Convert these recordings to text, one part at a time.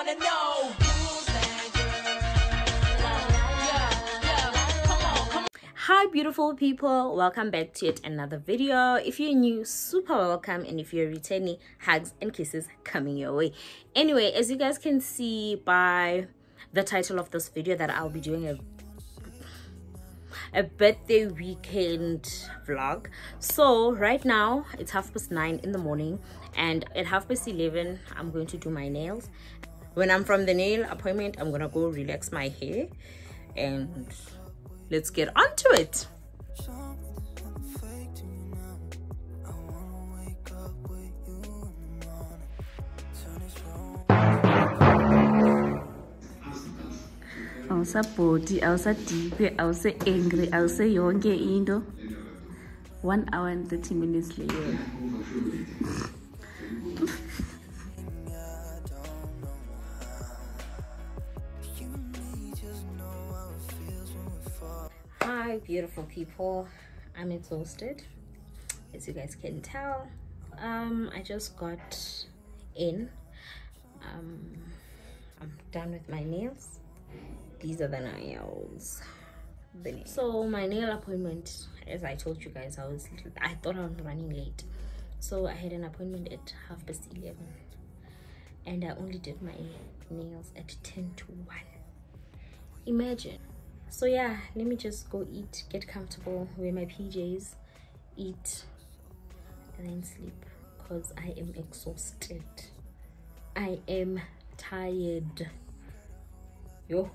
wanna know. Hi beautiful people. Welcome back to yet another video. If you're new super welcome. And if you're returning hugs and kisses coming your way. Anyway as you guys can see by the title of this video that i'll be doing a a birthday weekend vlog. So right now it's half past nine in the morning. And at half past 11 i'm going to do my nails when i'm from the nail appointment i'm gonna go relax my hair and let's get on to it awusabhodi awusadiphe awuse-angry awuse yonke into. One hour and 30 minutes later hi beautiful people. I'm exhausted as you guys can tell. Um i just got in. Um i'm done with my nails. These are the nails. So my nail appointment as i told you guys i was i thought i was running late. So i had an appointment at half past 11 and i only did my nails at 10 to 1 imagine so yeah let me just go eat get comfortable wear my pjs eat and then sleep because i am exhausted. I am tired. Yo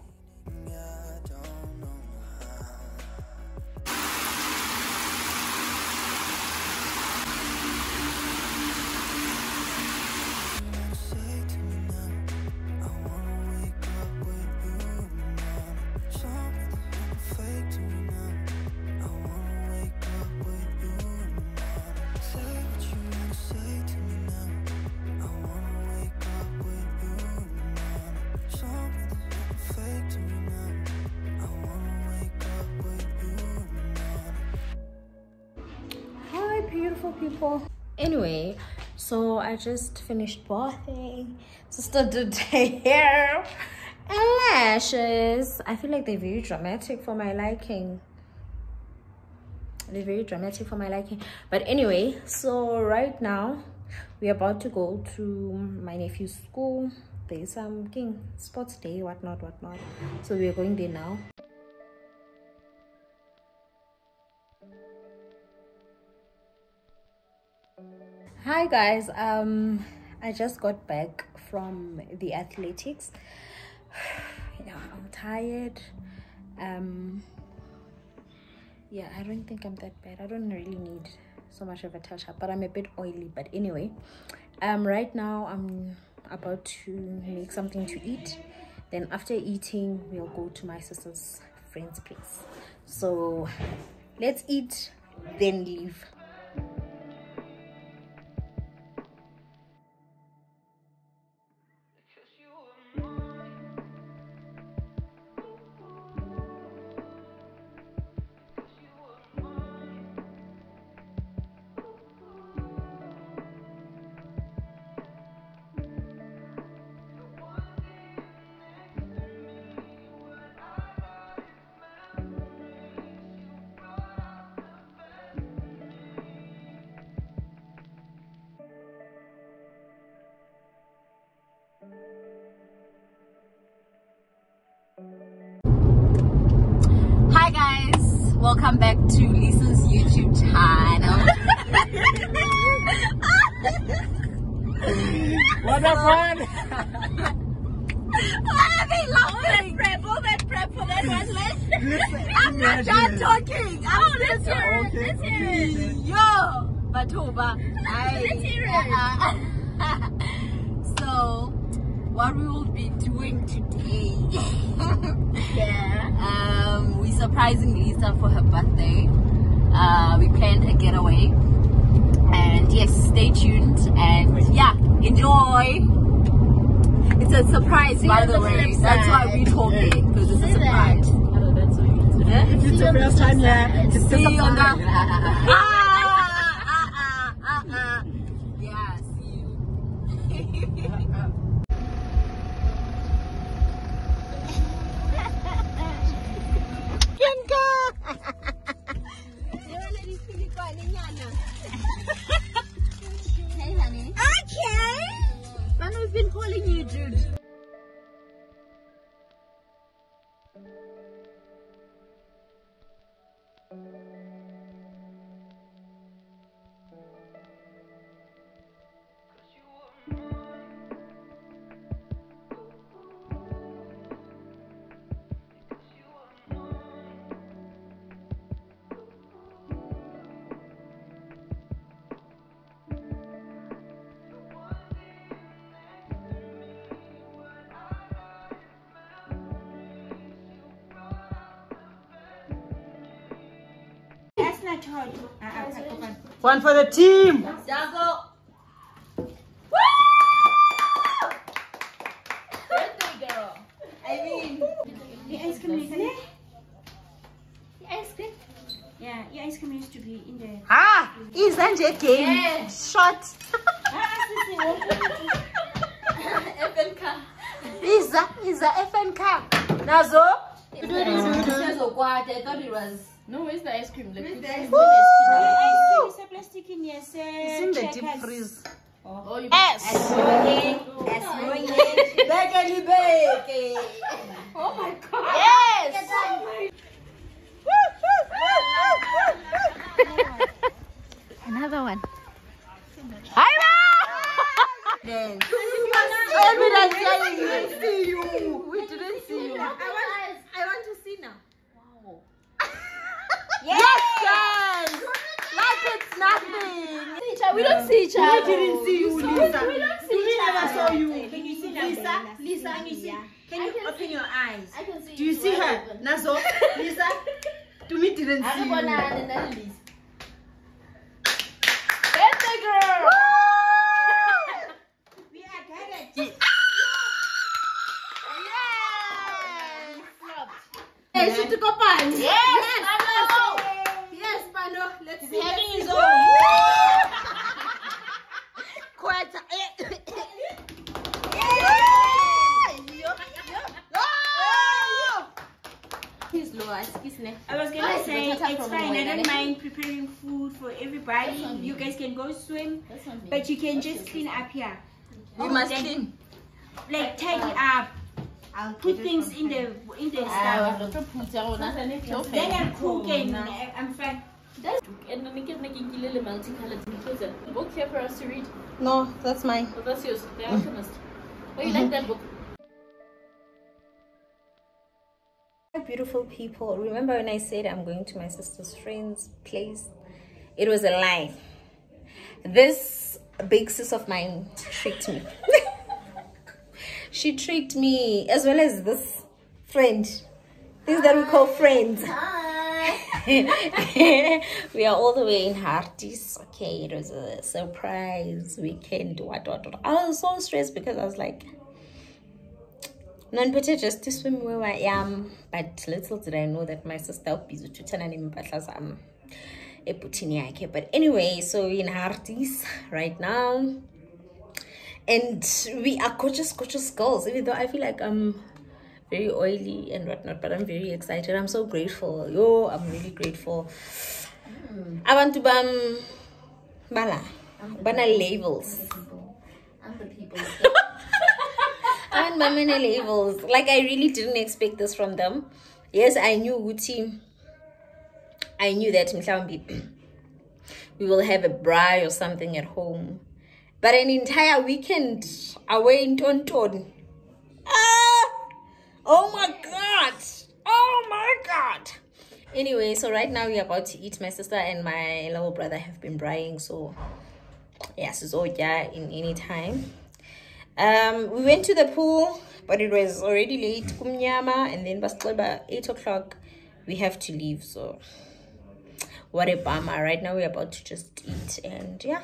beautiful people. Anyway so i just finished bathing sister did hair and lashes i feel like they're very dramatic for my liking. They're very dramatic for my liking. But anyway so right now we're about to go to my nephew's school. There's some king sports day whatnot whatnot. So we're going there now hi guys. Um i just got back from the athletics. Yeah i'm tired. Um yeah i don't think i'm that bad. I don't really need so much of a touch up but i'm a bit oily. But anyway um right now i'm about to make something to eat. Then after eating we'll go to my sister's friend's place. So let's eat then leave welcome back to Lisa's YouTube channel. What a fun! Why are they laughing? Prep, prep, prep for that one. I'm not done talking. I'm oh, let's hear it. Let's hear it. Yo, Batuba. Let's hear it. so, what we will be doing today. yeah. Um, we surprising Lisa for her birthday. Uh, we planned a getaway. And yes, stay tuned and yeah, enjoy. It's a surprise, by the way. That's why we told it because it's a surprise. Eh? If it's the first time, yeah, it's See you a on That's not hard. One for the team. Double. I mean, the ice cream is there? The ice cream. Yeah, your ice cream used to be in there. Ah, is that a game? Shot. Iza, Iza FNK. Nazo. I thought it was. No, where's the ice cream? Like, The ice cream is a plastic in yes. It's in the deep freeze. Oh. oh, you Yes. Yes. Another one. Evidence. We didn't see you. We didn't see you. I want to see now. Yes, guys. Like it's nothing. we don't see each other. We didn't see you, Lisa. We don't see each never other. saw you. Can you see Lisa, Lisa, can you see? Can you can open your eyes? I can see Do you see her? Nazo, Lisa, to me didn't I see don't you. wanna analyze. Birthday girl. We are direct. Hey, she took a punch. Yes, I know. Yes, Pano. Let's see. Having his Let's own. Quite. He's low. I. I was gonna say it's fine. I don't mind preparing food for everybody. You guys can go swim, That's not me. but you can just clean up here. We must clean. Like tidy up. Put things in the in the Ah, stuff. I don't put. I don't know. Then I'm cooking. I'm fine. And then get making little multicolored because a book here for us to read. No, that's mine. Oh, that's yours. The Alchemist. Oh, you like that book? Beautiful people. Remember when I said I'm going to my sister's friend's place? It was a lie. This big sis of mine tricked me. she tricked me as well as this friend. Things that we call friends. we are all the way in Hartis. Okay, it was a surprise weekend. What, what, what. I was so stressed because I was like, non-better just to swim where I am. But little did I know that my sister to turn and um ebutini But anyway, so we're in Hartis right now. And we are gorgeous, gorgeous girls. Even though I feel like I'm very oily and whatnot, but I'm very excited. I'm so grateful. Yo, I'm really grateful. I want to bam bala. Bana labels. I'm the people. and Mamina labels. Like I really didn't expect this from them. Yes, I knew Uti. I knew that mhlawumbi we will have a braai or something at home. But an entire weekend away in Tonton. Ah! Oh my god! Oh my god! Anyway, so right now we're about to eat. My sister and my little brother have been braaiing, so yes, it's all yeah in any time. Um, we went to the pool, but it was already late, kumnyama, and then by eight o'clock, we have to leave. So, what a bummer! Right now, we're about to just eat, and yeah.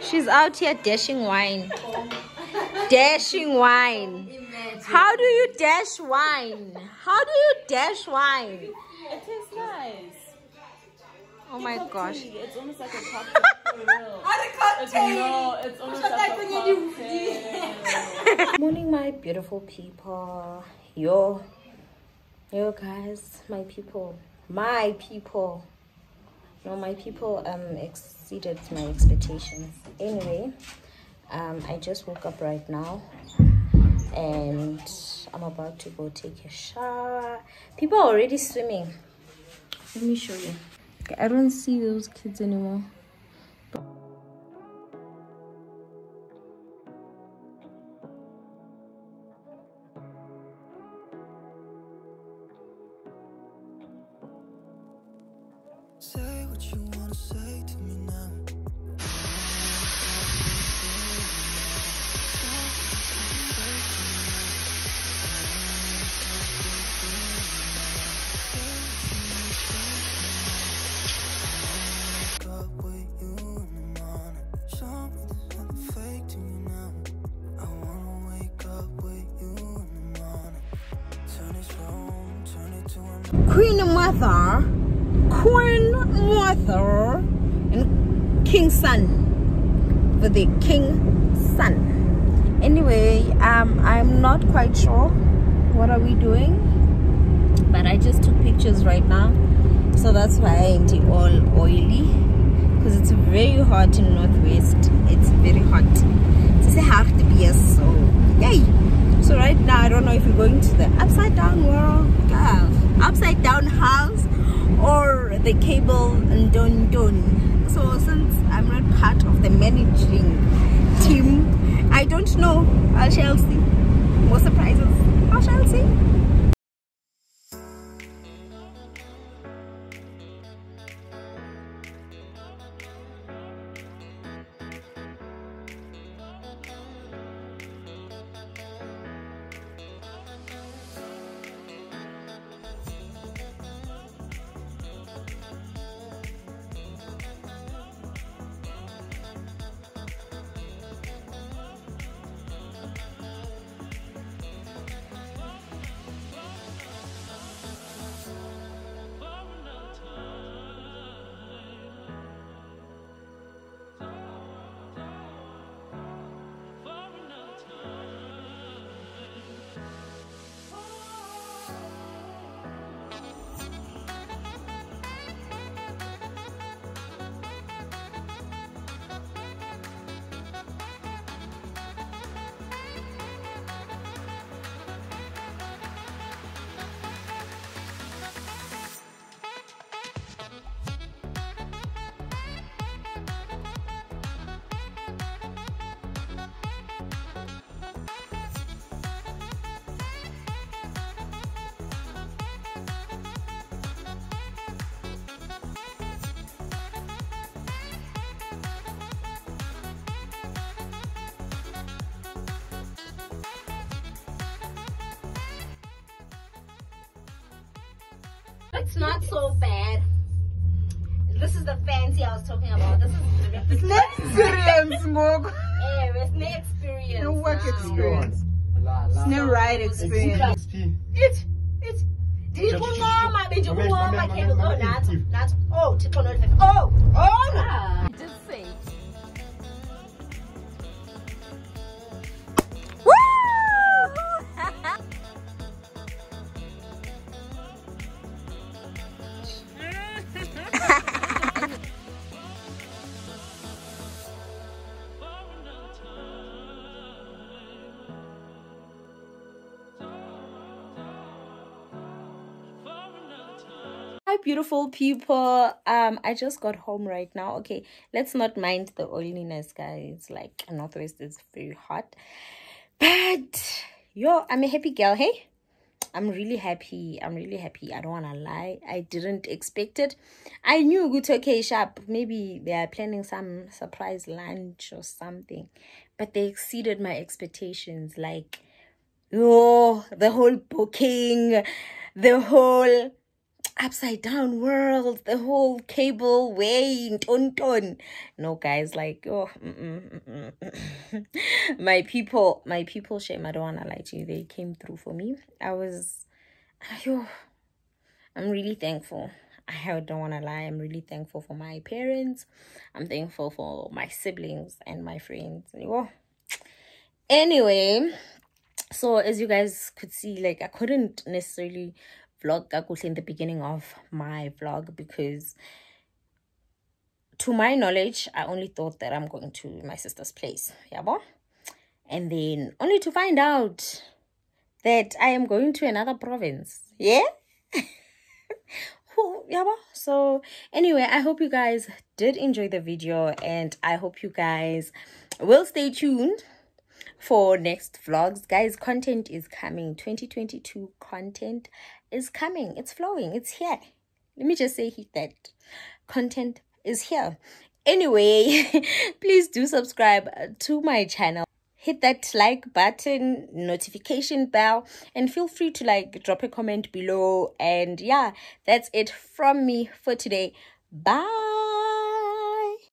She's out here dashing wine. dashing wine. How do you dash wine? How do you dash wine? It tastes nice. Oh my gosh. It's almost like a cocktail for real. It's, no, it's almost like a cocktail. Morning, my beautiful people. Yo, yo, guys, my people, my people. No, my people um exceeded my expectations. Anyway, um, I just woke up right now, and I'm about to go take a shower. People are already swimming. Let me show you. Okay, I don't see those kids anymore. Queen Mother, Queen Mother, and King Son for the King Son. Anyway, um, I'm not quite sure what are we doing, but I just took pictures right now, so that's why I ain't all oily because it's very hot in Northwest. It's very hot. It's a hard to be so yay. So right now I don't know if we're going to the upside down world, upside down house, or the cable and don don. So since I'm not part of the managing team, I don't know. I shall see. More surprises. I shall see. It's not so bad. This is the fancy I was talking about. This is Experience, Mog. yeah, it's no experience. No work now. experience. No ride experience. It, it. Ndikuncoma bendikuncoma cable. Oh, nathi, nathi. Oh, Thixo nolifefe. Oh, oh no. Beautiful people. Um, I just got home right now. Okay, let's not mind the oiliness, guys. Like Northwest is very hot, but yo, I'm a happy girl. Hey, I'm really happy. I'm really happy. I don't wanna lie. I didn't expect it. I knew good okay sharp. Maybe they are planning some surprise lunch or something, but they exceeded my expectations. Like, oh, the whole booking, the whole upside down world, the whole cable way, ton ton. No, guys, like, oh, mm-mm, mm-mm. my people, my people, shame. I don't wanna lie to you. They came through for me. I was, yo, I'm really thankful. I don't wanna lie. I'm really thankful for my parents. I'm thankful for my siblings and my friends. Yo. Anyway, so as you guys could see like i couldn't necessarily vlog kakuhle in the beginning of my vlog because to my knowledge i only thought that i'm going to my sister's place yabo and then only to find out that i am going to another province yeah? Yabo so anyway i hope you guys did enjoy the video and i hope you guys will stay tuned for next vlogs. Guys content is coming. 2022 content is coming. It's flowing. It's here. Let me just say that content is here. Anyway please do subscribe uh, to my channel. Hit that like button notification bell and feel free to like drop a comment below. And yeah that's it from me for today. Bye